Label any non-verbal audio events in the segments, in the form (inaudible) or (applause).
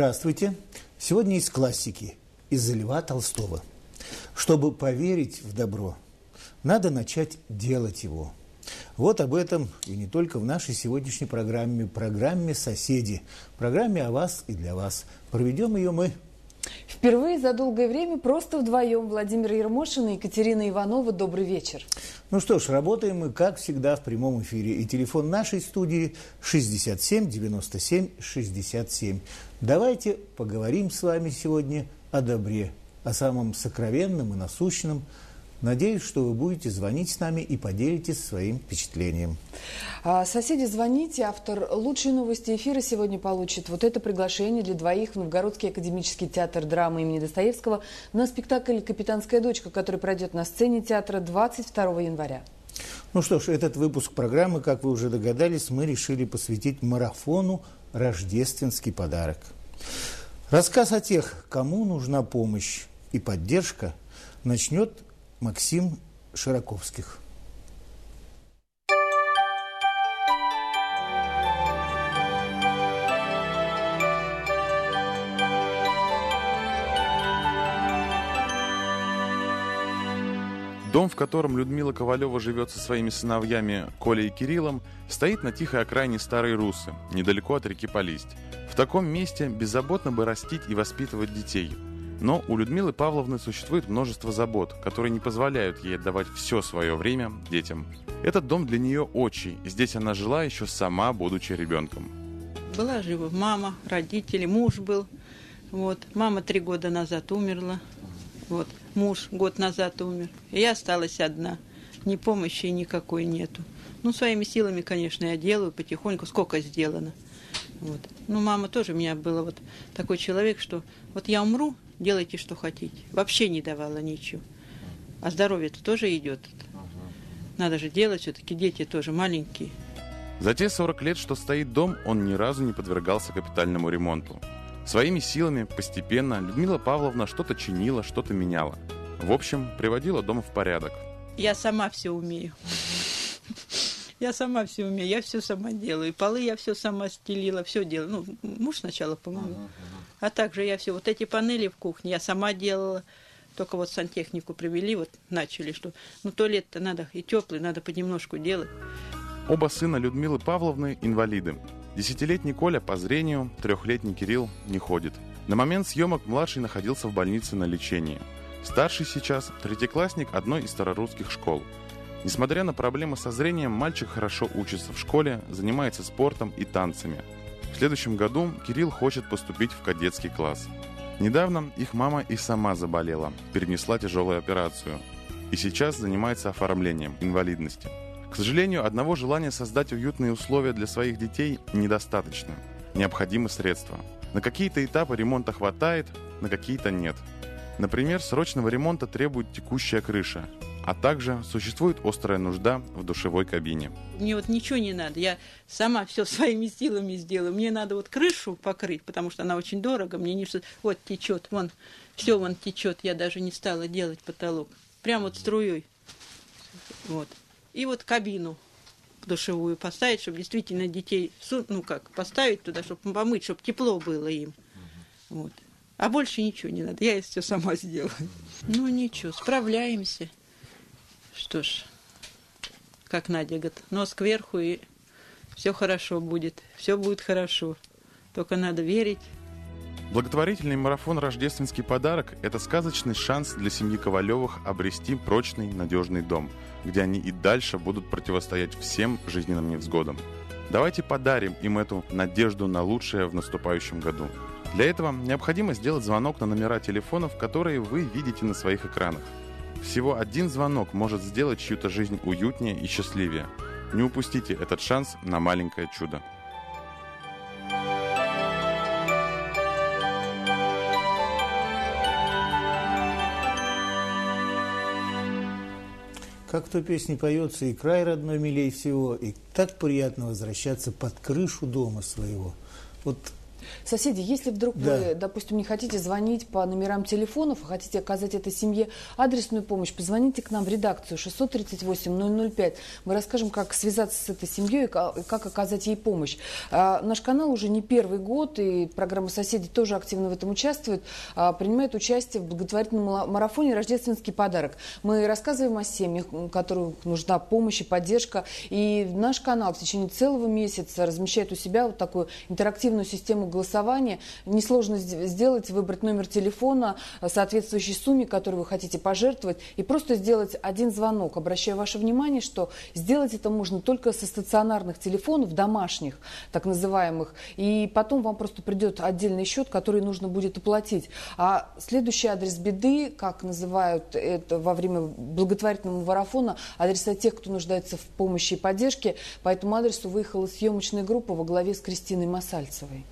Здравствуйте. Сегодня из классики, из Льва Толстого. Чтобы поверить в добро, надо начать делать его. Вот об этом и не только в нашей сегодняшней программе, программе «Соседи», программе о вас и для вас. Проведем ее мы, Впервые за долгое время просто вдвоем Владимир Ермошин и Екатерина Иванова. Добрый вечер. Ну что ж, работаем мы, как всегда, в прямом эфире. И телефон нашей студии 67 97 67. Давайте поговорим с вами сегодня о добре, о самом сокровенном и насущном – Надеюсь, что вы будете звонить с нами и поделитесь своим впечатлением. А, соседи, звоните. Автор лучшей новости эфира сегодня получит вот это приглашение для двоих в Новгородский академический театр драмы имени Достоевского на спектакль «Капитанская дочка», который пройдет на сцене театра 22 января. Ну что ж, этот выпуск программы, как вы уже догадались, мы решили посвятить марафону «Рождественский подарок». Рассказ о тех, кому нужна помощь и поддержка, начнет Максим Широковских. Дом, в котором Людмила Ковалева живет со своими сыновьями Колей и Кириллом, стоит на тихой окраине Старой Русы, недалеко от реки Полисть. В таком месте беззаботно бы растить и воспитывать детей – но у Людмилы Павловны существует множество забот, которые не позволяют ей отдавать все свое время детям. Этот дом для нее отчий, здесь она жила еще сама, будучи ребенком. Была жива мама, родители, муж был. Вот. Мама три года назад умерла. Вот. Муж год назад умер. И я осталась одна. Ни помощи никакой нету. Ну, своими силами, конечно, я делаю потихоньку, сколько сделано. Вот. Ну, мама тоже у меня была вот такой человек, что вот я умру, делайте, что хотите. Вообще не давала ничего. А здоровье-то тоже идет. Надо же делать, все-таки дети тоже маленькие. За те 40 лет, что стоит дом, он ни разу не подвергался капитальному ремонту. Своими силами постепенно Людмила Павловна что-то чинила, что-то меняла. В общем, приводила дом в порядок. Я сама все умею. Я сама все умею, я все сама делаю. Полы я все сама стелила, все делаю. Ну, муж сначала помогал. А также я все, вот эти панели в кухне я сама делала. Только вот сантехнику привели, вот начали, что ну туалет-то надо и теплый, надо понемножку делать. Оба сына Людмилы Павловны инвалиды. Десятилетний Коля по зрению, трехлетний Кирилл не ходит. На момент съемок младший находился в больнице на лечении. Старший сейчас третьеклассник одной из старорусских школ – Несмотря на проблемы со зрением, мальчик хорошо учится в школе, занимается спортом и танцами. В следующем году Кирилл хочет поступить в кадетский класс. Недавно их мама и сама заболела, перенесла тяжелую операцию. И сейчас занимается оформлением инвалидности. К сожалению, одного желания создать уютные условия для своих детей недостаточно. Необходимы средства. На какие-то этапы ремонта хватает, на какие-то нет. Например, срочного ремонта требует текущая крыша, а также существует острая нужда в душевой кабине. Мне вот ничего не надо, я сама все своими силами сделаю. Мне надо вот крышу покрыть, потому что она очень дорого. Мне не что вот течет, вон все вон течет. Я даже не стала делать потолок, прям вот струей. Вот и вот кабину душевую поставить, чтобы действительно детей, ну как, поставить туда, чтобы помыть, чтобы тепло было им. Вот. А больше ничего не надо. Я все сама сделаю. Ну ничего, справляемся. Что ж, как Надя говорит, нос кверху и все хорошо будет. Все будет хорошо. Только надо верить. Благотворительный марафон «Рождественский подарок» – это сказочный шанс для семьи Ковалевых обрести прочный, надежный дом, где они и дальше будут противостоять всем жизненным невзгодам. Давайте подарим им эту надежду на лучшее в наступающем году. Для этого необходимо сделать звонок на номера телефонов, которые вы видите на своих экранах. Всего один звонок может сделать чью-то жизнь уютнее и счастливее. Не упустите этот шанс на маленькое чудо. Как в той поется, и край родной милей всего, и так приятно возвращаться под крышу дома своего. Вот Соседи, если вдруг да. вы, допустим, не хотите звонить по номерам телефонов, а хотите оказать этой семье адресную помощь, позвоните к нам в редакцию 638-005. Мы расскажем, как связаться с этой семьей и как оказать ей помощь. А, наш канал уже не первый год, и программа «Соседи» тоже активно в этом участвует, а, принимает участие в благотворительном марафоне «Рождественский подарок». Мы рассказываем о семьях, которым нужна помощь и поддержка. И наш канал в течение целого месяца размещает у себя вот такую интерактивную систему голосования. Несложно сделать, выбрать номер телефона, соответствующей сумме, которую вы хотите пожертвовать, и просто сделать один звонок. Обращаю ваше внимание, что сделать это можно только со стационарных телефонов, домашних, так называемых. И потом вам просто придет отдельный счет, который нужно будет оплатить. А следующий адрес беды, как называют это во время благотворительного марафона, адреса тех, кто нуждается в помощи и поддержке. По этому адресу выехала съемочная группа во главе с Кристиной Масальцевой.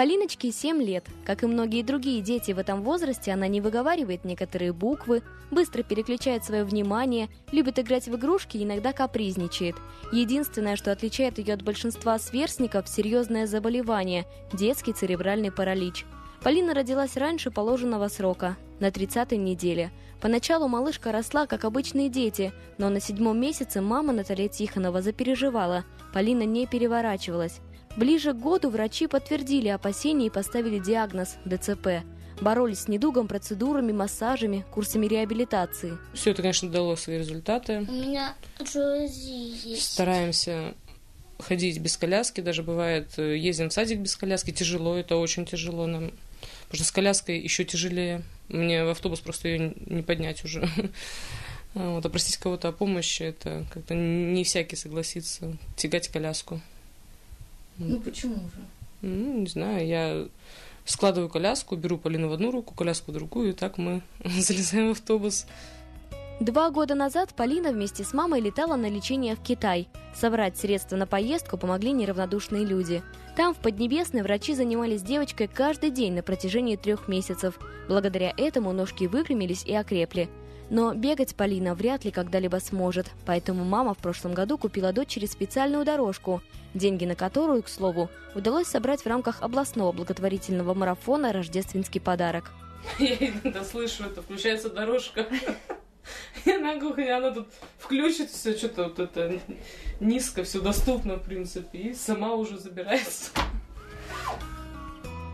Полиночке 7 лет. Как и многие другие дети в этом возрасте, она не выговаривает некоторые буквы, быстро переключает свое внимание, любит играть в игрушки и иногда капризничает. Единственное, что отличает ее от большинства сверстников – серьезное заболевание – детский церебральный паралич. Полина родилась раньше положенного срока, на 30-й неделе. Поначалу малышка росла, как обычные дети, но на седьмом месяце мама Наталья Тихонова запереживала. Полина не переворачивалась. Ближе к году врачи подтвердили опасения и поставили диагноз ДЦП. Боролись с недугом процедурами, массажами, курсами реабилитации. Все это, конечно, дало свои результаты. У меня Джози есть. Стараемся ходить без коляски, даже бывает, ездим в садик без коляски, тяжело, это очень тяжело нам. Потому что с коляской еще тяжелее. Мне в автобус просто ее не поднять уже. (laughs) Вот, а просить кого-то о помощи, это как-то не всякий согласится тягать коляску. Ну почему же? Ну, не знаю, я складываю коляску, беру Полину в одну руку, коляску в другую, и так мы (laughs) залезаем в автобус. Два года назад Полина вместе с мамой летала на лечение в Китай. Собрать средства на поездку помогли неравнодушные люди. Там, в Поднебесной, врачи занимались девочкой каждый день на протяжении трех месяцев. Благодаря этому ножки выпрямились и окрепли. Но бегать Полина вряд ли когда-либо сможет, поэтому мама в прошлом году купила дочери специальную дорожку, деньги на которую, к слову, удалось собрать в рамках областного благотворительного марафона «Рождественский подарок». (laughs) Я иногда слышу, это включается дорожка. (laughs) И она говорит, она тут включит все, что-то вот это низко, все доступно, в принципе, и сама уже забирается.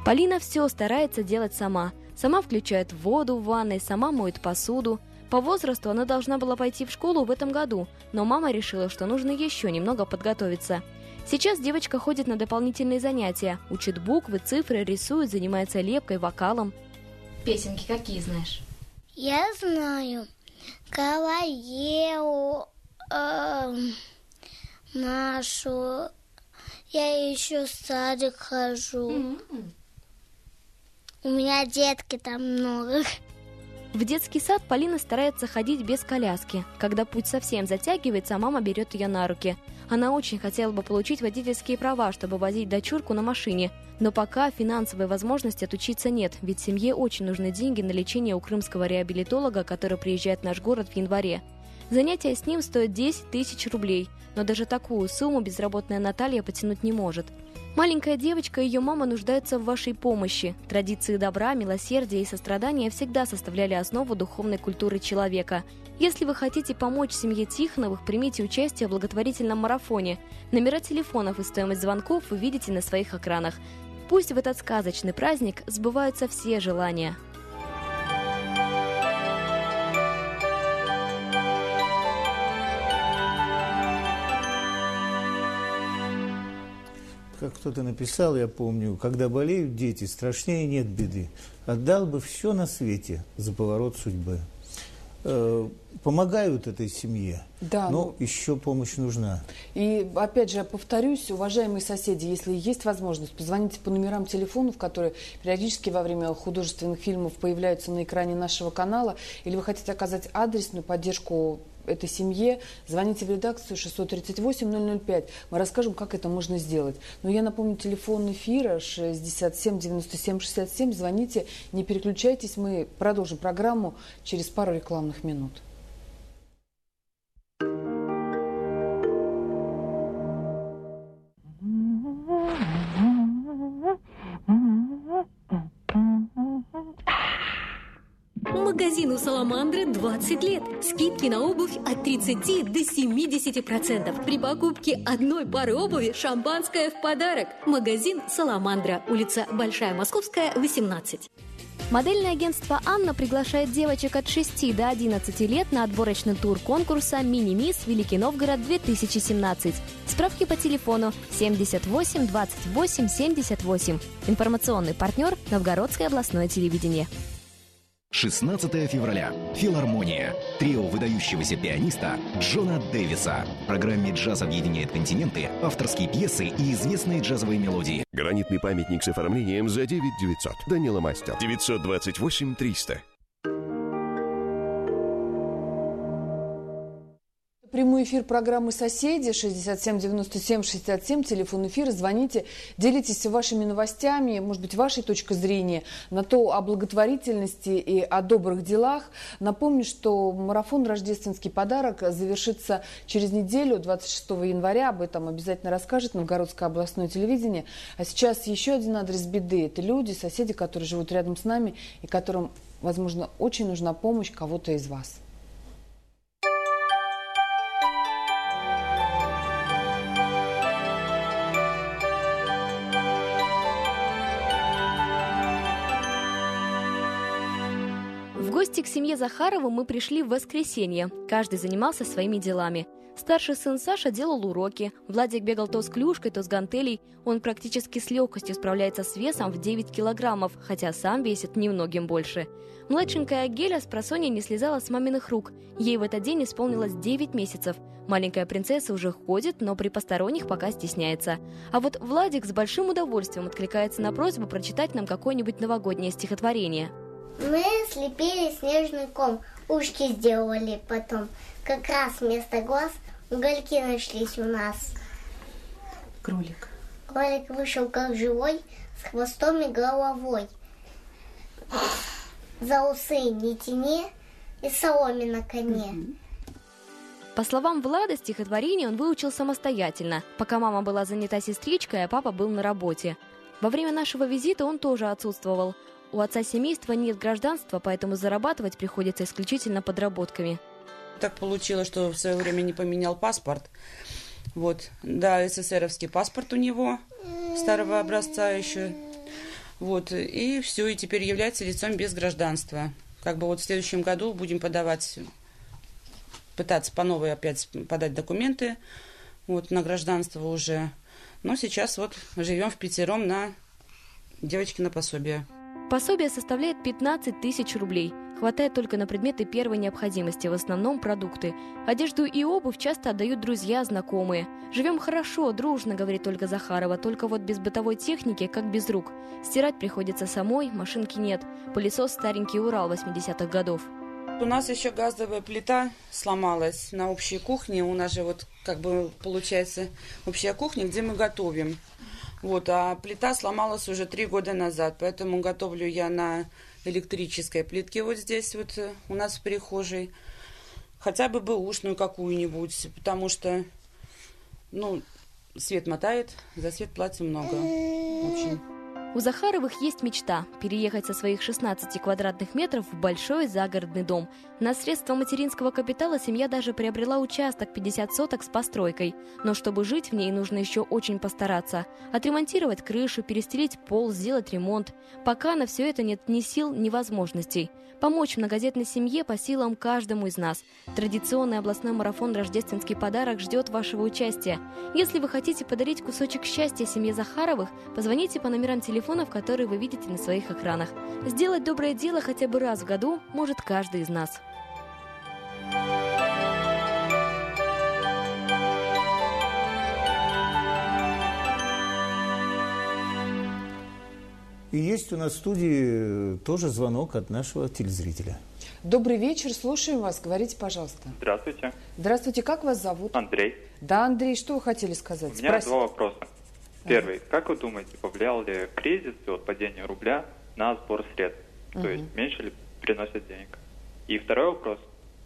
Полина все старается делать сама. Сама включает воду в ванной, сама моет посуду. По возрасту она должна была пойти в школу в этом году, но мама решила, что нужно еще немного подготовиться. Сейчас девочка ходит на дополнительные занятия, учит буквы, цифры, рисует, занимается лепкой, вокалом. Песенки какие знаешь? Я знаю. Каваеу, э, Машу. Я еще в садик хожу. Mm-hmm. У меня детки там много. В детский сад Полина старается ходить без коляски. Когда путь совсем затягивается, мама берет ее на руки. Она очень хотела бы получить водительские права, чтобы возить дочурку на машине. Но пока финансовой возможности отучиться нет, ведь семье очень нужны деньги на лечение у крымского реабилитолога, который приезжает в наш город в январе. Занятия с ним стоят 10 тысяч рублей, но даже такую сумму безработная Наталья потянуть не может. Маленькая девочка и ее мама нуждаются в вашей помощи. Традиции добра, милосердия и сострадания всегда составляли основу духовной культуры человека. Если вы хотите помочь семье Тихоновых, примите участие в благотворительном марафоне. Номера телефонов и стоимость звонков вы видите на своих экранах. Пусть в этот сказочный праздник сбываются все желания. Как кто-то написал, я помню, когда болеют дети, страшнее нет беды. Отдал бы все на свете за поворот судьбы. Э, помогают этой семье, да, но ну, еще помощь нужна. И опять же, повторюсь, уважаемые соседи, если есть возможность, позвоните по номерам телефонов, которые периодически во время художественных фильмов появляются на экране нашего канала, или вы хотите оказать адресную поддержку этой семье, звоните в редакцию 638-005. Мы расскажем, как это можно сделать. Но я напомню, телефон эфира 67 97 67. Звоните, не переключайтесь. Мы продолжим программу через пару рекламных минут. Магазину «Саламандра» 20 лет. Скидки на обувь от 30 до 70%. При покупке одной пары обуви шампанское в подарок. Магазин «Саламандра», улица Большая Московская, 18. Модельное агентство «Анна» приглашает девочек от 6 до 11 лет на отборочный тур конкурса «Мини-мисс Великий Новгород-2017». Справки по телефону 78 28 78. Информационный партнер «Новгородское областное телевидение». 16 февраля. Филармония. Трио выдающегося пианиста Джона Дэвиса. В программе «Джаз объединяет континенты» авторские пьесы и известные джазовые мелодии. Гранитный памятник с оформлением за 9 900. Данила Мастер. 928 300. Прямой эфир программы «Соседи» 67-97-67, телефон эфира. Звоните, делитесь вашими новостями, может быть, вашей точкой зрения на то о благотворительности и о добрых делах. Напомню, что марафон «Рождественский подарок» завершится через неделю, 26 января. Об этом обязательно расскажет Новгородское областное телевидение. А сейчас еще один адрес беды. Это люди, соседи, которые живут рядом с нами и которым, возможно, очень нужна помощь кого-то из вас. Гости к семье Захарова мы пришли в воскресенье. Каждый занимался своими делами. Старший сын Саша делал уроки. Владик бегал то с клюшкой, то с гантелей. Он практически с легкостью справляется с весом в 9 килограммов, хотя сам весит немногим больше. Младшенькая Геля с просонья не слезала с маминых рук. Ей в этот день исполнилось 9 месяцев. Маленькая принцесса уже ходит, но при посторонних пока стесняется. А вот Владик с большим удовольствием откликается на просьбу прочитать нам какое-нибудь новогоднее стихотворение. Мы слепили снежный ком, ушки сделали потом. Как раз вместо глаз угольки нашлись у нас. Кролик. Кролик вышел как живой, с хвостом и головой. За усы не тяни и соломе на коне. По словам Влада, стихотворение он выучил самостоятельно, пока мама была занята сестричкой, а папа был на работе. Во время нашего визита он тоже отсутствовал. У отца семейства нет гражданства, поэтому зарабатывать приходится исключительно подработками. Так получилось, что в свое время не поменял паспорт. Вот, да, СССРовский паспорт у него, старого образца еще. Вот, и все, и теперь является лицом без гражданства. Как бы вот в следующем году будем подавать, пытаться по новой опять подать документы, вот, на гражданство уже. Но сейчас вот живем в пятером на девочки на пособие. Пособие составляет 15 тысяч рублей. Хватает только на предметы первой необходимости, в основном продукты. Одежду и обувь часто отдают друзья, знакомые. «Живем хорошо, дружно», — говорит Ольга Захарова, только вот без бытовой техники, как без рук. Стирать приходится самой, машинки нет. Пылесос старенький Урал 80-х годов. У нас еще газовая плита сломалась на общей кухне. У нас же вот как бы получается общая кухня, где мы готовим. Вот, а плита сломалась уже три года назад, поэтому готовлю я на электрической плитке вот здесь вот э, у нас в прихожей. Хотя бы бэушную какую-нибудь, потому что, ну, свет мотает, за свет платим много. Очень. У Захаровых есть мечта – переехать со своих 16 квадратных метров в большой загородный дом. На средства материнского капитала семья даже приобрела участок 50 соток с постройкой. Но чтобы жить в ней, нужно еще очень постараться. Отремонтировать крышу, перестелить пол, сделать ремонт. Пока на все это нет ни сил, ни возможностей. Помочь многодетной семье по силам каждому из нас. Традиционный областной марафон «Рождественский подарок» ждет вашего участия. Если вы хотите подарить кусочек счастья семье Захаровых, позвоните по номерам телефонов, которые вы видите на своих экранах. Сделать доброе дело хотя бы раз в году может каждый из нас. И есть у нас в студии тоже звонок от нашего телезрителя. Добрый вечер, слушаем вас. Говорите, пожалуйста. Здравствуйте. Здравствуйте, как вас зовут? Андрей. Да, Андрей, что вы хотели сказать? У меня Спроси... два вопроса. Первый. Как вы думаете, повлиял ли кризис и вот падение рубля на сбор средств? То угу. есть меньше ли приносят денег? И второй вопрос.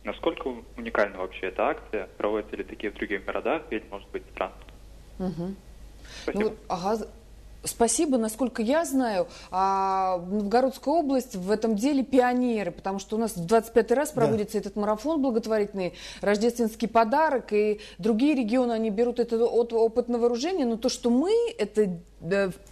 Насколько уникальна вообще эта акция? Проводятся ли такие в других городах или, может быть, странах? Угу. Спасибо. Ну, ага, Спасибо, насколько я знаю, а Новгородская область в этом деле пионеры, потому что у нас в 25-й раз проводится да. этот марафон благотворительный, рождественский подарок, и другие регионы, они берут это от опыт на вооружение, но то, что мы это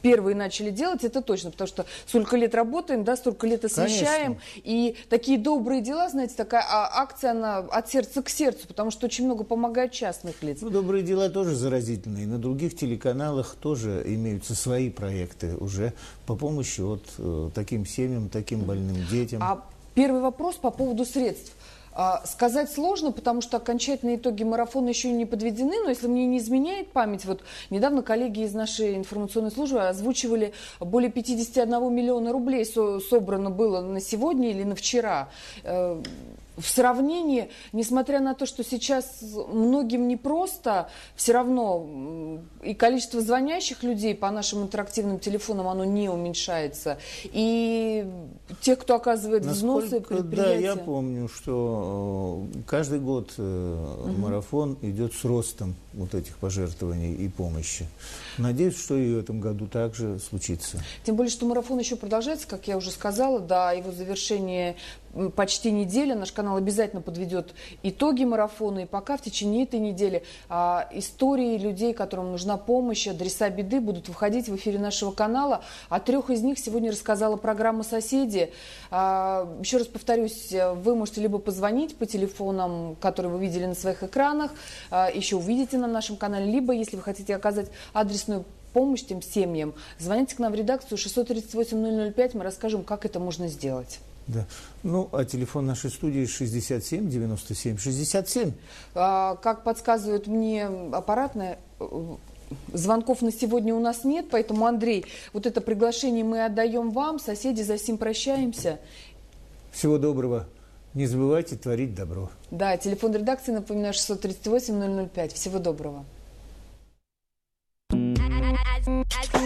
первые начали делать, это точно, потому что столько лет работаем, да, столько лет освещаем, Конечно. и такие добрые дела, знаете, такая а, акция, она от сердца к сердцу, потому что очень много помогают частных лиц. Ну, добрые дела тоже заразительные, на других телеканалах тоже имеются свои проекты уже по помощи вот э, таким семьям, таким больным детям. А первый вопрос по поводу средств. А, сказать сложно, потому что окончательные итоги марафона еще не подведены, но если мне не изменяет память, вот недавно коллеги из нашей информационной службы озвучивали более 51 миллиона рублей собрано было на сегодня или на вчера. В сравнении, несмотря на то, что сейчас многим непросто, все равно и количество звонящих людей по нашим интерактивным телефонам, оно не уменьшается. И те, кто оказывает Насколько, взносы, предприятия... Да, я помню, что э, каждый год угу. марафон идет с ростом вот этих пожертвований и помощи. Надеюсь, что и в этом году также случится. Тем более, что марафон еще продолжается, как я уже сказала, до его завершения почти неделя. Наш канал обязательно подведет итоги марафона. И пока в течение этой недели а, истории людей, которым нужна помощь, адреса беды будут выходить в эфире нашего канала. О трех из них сегодня рассказала программа «Соседи». А, еще раз повторюсь, вы можете либо позвонить по телефонам, которые вы видели на своих экранах, а, еще увидите на нашем канале, либо, если вы хотите оказать адресную помощь тем семьям, звоните к нам в редакцию 638 005, мы расскажем, как это можно сделать. Да. Ну, а телефон нашей студии 67 97 67. А, как подсказывает мне аппаратная, э, звонков на сегодня у нас нет, поэтому, Андрей, вот это приглашение мы отдаем вам, соседи, за сим прощаемся. Всего доброго. Не забывайте творить добро. Да, телефон редакции, напоминаю, 638 005. Всего доброго. As